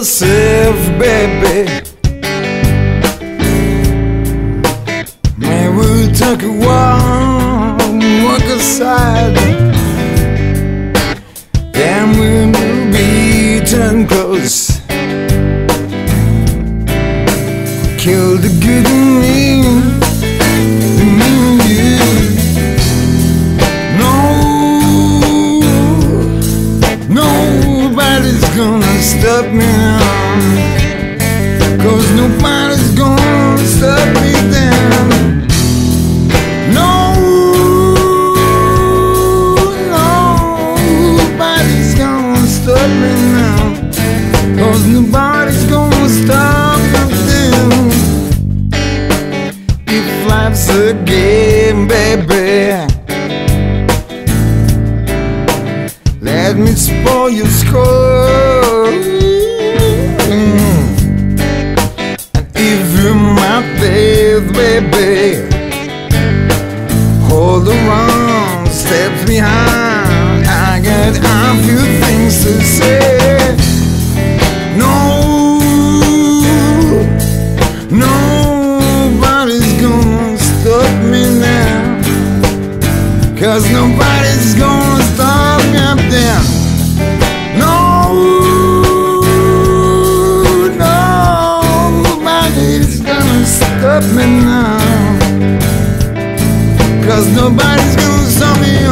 yourself, baby. Man, we'll take a walk, walk aside. Nobody's gonna stop me now. Cause nobody's gonna stop me down. No, nobody's gonna stop me now. Cause nobody's gonna stop me down. If life's a game, me spoil your score. And mm. if you're my faith, baby, hold the wrong steps behind. I got a few things to say. No, nobody's gonna stop me now. Cause nobody's gonna stop there. No, nobody's gonna stop me now. Cause nobody's gonna stop me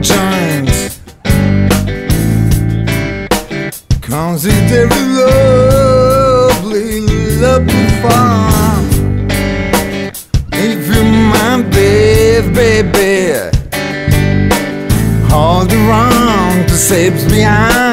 giants Consider it lovely, lovely If you're my babe, baby Hold around saves behind